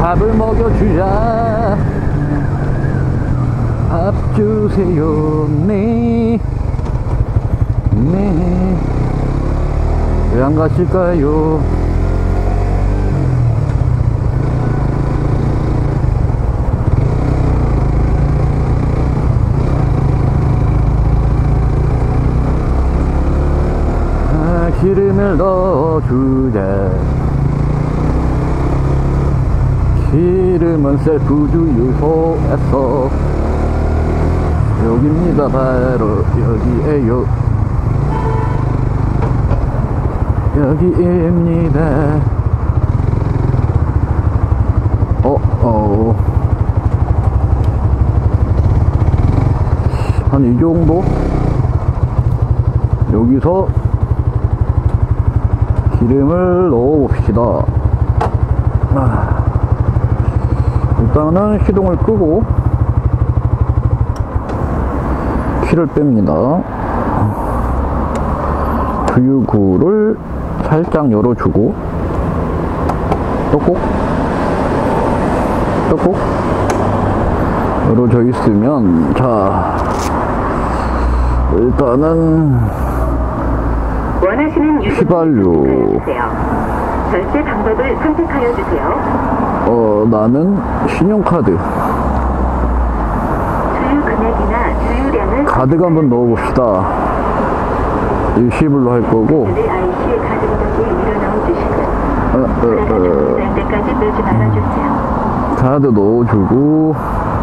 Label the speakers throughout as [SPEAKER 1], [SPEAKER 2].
[SPEAKER 1] 밥을 먹여주자 밥 주세요 네 네. 왜안 가실까요? 아, 기름을 넣어주자. 기름은 셀프 주유소에서 여기입니다. 바로 여기에요. 여기입니다. 어, 어. 한 이 정도? 여기서 기름을 넣어 봅시다. 아, 일단은 시동을 끄고 키를 뺍니다. 주유구를 살짝 열어주고 똑꼭 똑꼭 열어져 있으면 자 일단은 휘발유.
[SPEAKER 2] 결제 방법을 선택하여 주세요.
[SPEAKER 1] 어 나는 신용카드
[SPEAKER 2] 주유 금액이나 주유량을
[SPEAKER 1] 가득 한번 넣어봅시다 일시불로 할 거고
[SPEAKER 2] 밀어넣어 주시고
[SPEAKER 1] 어, 어, 어,
[SPEAKER 2] 때까지 말아주세요.
[SPEAKER 1] 카드 넣어주고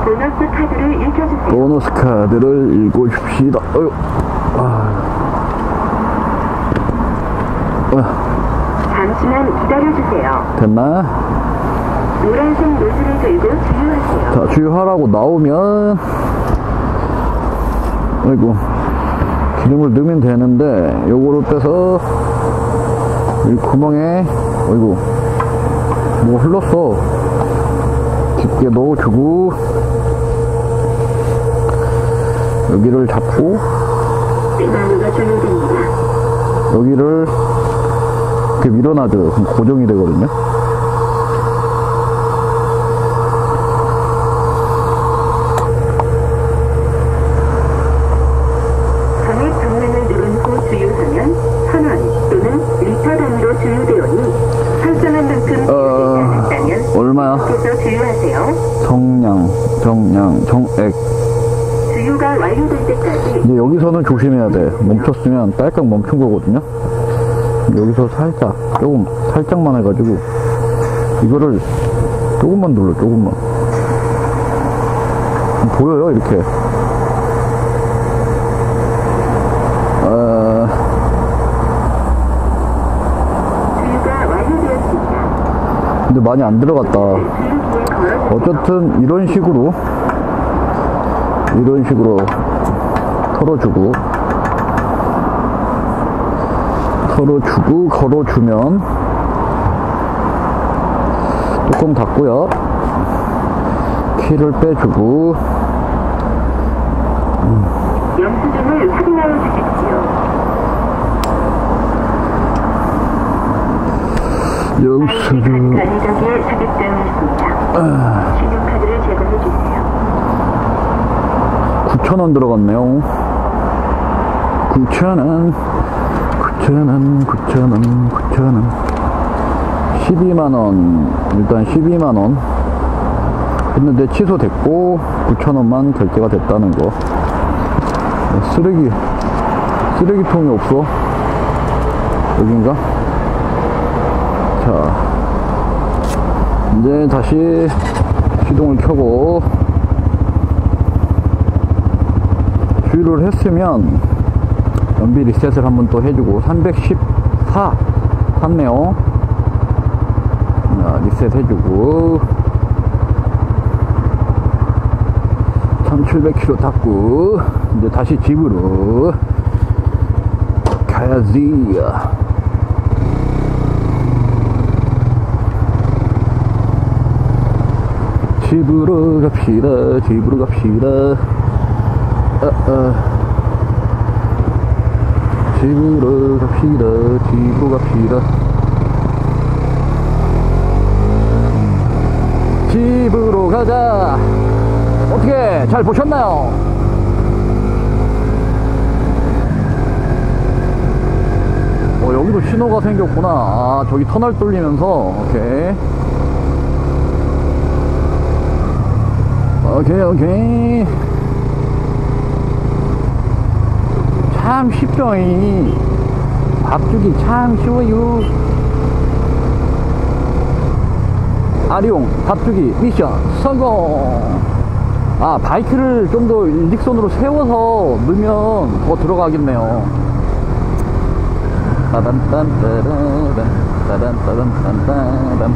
[SPEAKER 2] 보너스 카드를 읽혀주세요.
[SPEAKER 1] 보너스 카드를 읽어줍시다 어휴 아. 어,
[SPEAKER 2] 잠시만 기다려주세요.
[SPEAKER 1] 됐나?
[SPEAKER 2] 노란색 노즐을 들고 주유하세요.
[SPEAKER 1] 자, 주유하라고 나오면, 아이고, 기름을 넣으면 되는데, 요거를 빼서, 이 구멍에, 아이고, 뭐 흘렀어. 깊게 넣어주고, 여기를 잡고,
[SPEAKER 2] 주유됩니다.
[SPEAKER 1] 여기를 밀어놔줘요. 그럼 고정이 되거든요.
[SPEAKER 2] 전액 전면을 누른 후 주유하면 1,000원 또는 리터 단위로 주유되오니 설정한 만큼
[SPEAKER 1] 어,
[SPEAKER 2] 주유하지 않았다면
[SPEAKER 1] 얼마야?
[SPEAKER 2] 계속 주유하세요.
[SPEAKER 1] 정량, 정량, 정액.
[SPEAKER 2] 주유가 완료될 때까지
[SPEAKER 1] 이제 여기서는 조심해야 돼. 멈췄으면 딸깍 멈춘 거거든요. 여기서 살짝, 조금, 살짝만 해가지고, 이거를 조금만 눌러, 조금만. 보여요, 이렇게. 아. 근데 많이 안 들어갔다. 어쨌든, 이런 식으로, 이런 식으로 털어주고, 털어주고, 걸어주면, 뚜껑 닫고요. 키를 빼주고,
[SPEAKER 2] 영수증을 확인하여 주십시오.
[SPEAKER 1] 영수증,
[SPEAKER 2] 간이덕에 삽입되어 있습니다. 신용카드를 제거해 주세요.
[SPEAKER 1] 9,000원 들어갔네요. 9,000원, 9,000원, 9,000원, 9,000원. 12만원, 일단 12만원. 했는데 취소됐고, 9,000원만 결제가 됐다는 거. 쓰레기, 쓰레기통이 없어. 여긴가? 자, 이제 다시 시동을 켜고, 주유를 했으면 연비 리셋을 한번 또 해주고 314 샀네요. 자, 리셋 해주고. 1700km 탔고 이제 다시 집으로 가야지. 집으로 갑시다 집으로 갑시다. 아, 아. 집으로 갑시다 집으로 갑시다 가자. 어떻게 잘 보셨나요? 어, 여기도 신호가 생겼구나. 아, 저기 터널 뚫리면서, 오케이. 오케이, 오케이. 참 쉽죠, 이. 밥 주기 참 쉬워요. 아리용 밥 주기 미션 성공! 아, 바이크를 좀 더 일직선으로 세워서 넣으면 더 들어가겠네요. 따단딴따라란, 따단따단딴따란.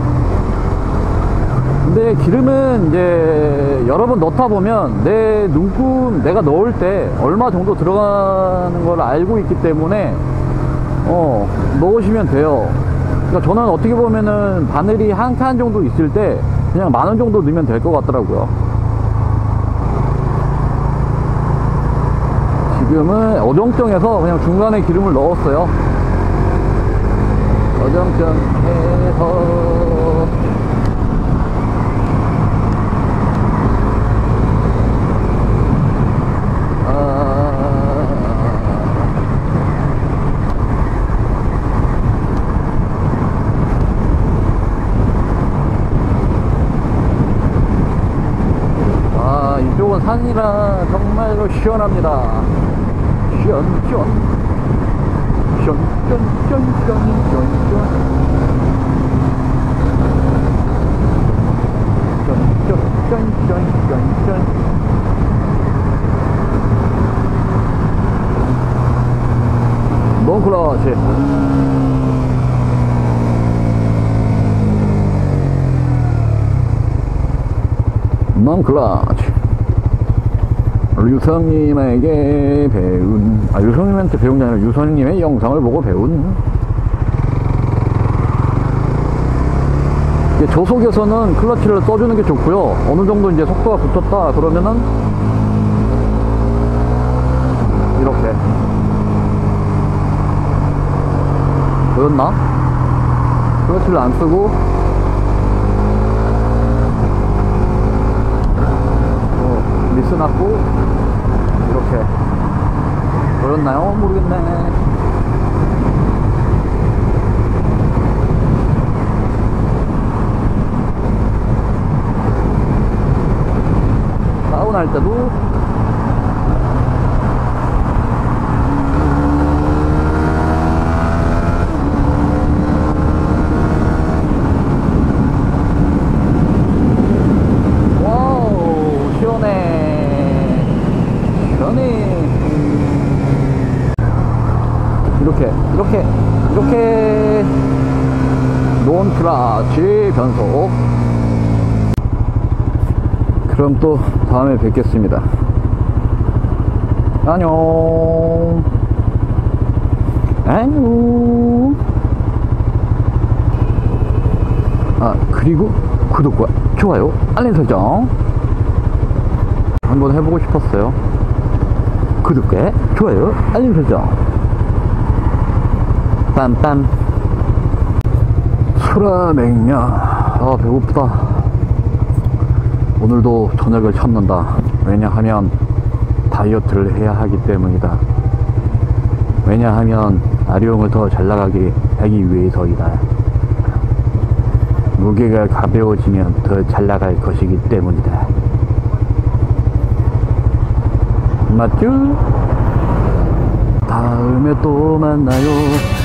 [SPEAKER 1] 근데 기름은 이제 여러 번 넣다 보면 내 눈금 내가 넣을 때 얼마 정도 들어가는 걸 알고 있기 때문에 어 넣으시면 돼요. 그러니까 저는 어떻게 보면은 바늘이 한 칸 정도 있을 때 그냥 만 원 정도 넣으면 될 것 같더라고요. 지금은 어정쩡해서 그냥 중간에 기름을 넣었어요. 어정쩡해서 아... 아, 이쪽은 산이라 정말로 시원합니다. 시원, 시원. 시원, 시원, 시원, 시원, 시원, 시원. 시원, 시원, 시원, 시원, 시원, 시원. 넌클라시. 넌클라시. 유성님에게 배운, 아, 유성님한테 배운 게 아니라 유성님의 영상을 보고 배운. 이게 저속에서는 클러치를 써주는 게 좋고요. 어느 정도 이제 속도가 붙었다 그러면은 이렇게 보였나? 클러치를 안 쓰고 어, 미스 났고 이렇게 보였나요? 모르겠네 다운할 때도 와우 시원해 시원해 이렇게 이렇게 이렇게 논크라치 변속. 그럼 또 다음에 뵙겠습니다. 안녕. 안녕. 아 그리고 구독과 좋아요 알림 설정 한번 해보고 싶었어요. 구독과 좋아요 알림 설정. 빰빰 수라맹냐 아 배고프다 오늘도 저녁을 참는다 왜냐하면 다이어트를 해야 하기 때문이다 왜냐하면 아리용을 더 잘 나가게 하기 위해서이다 무게가 가벼워지면 더 잘 나갈 것이기 때문이다. 맞죠? 다음에 또 만나요.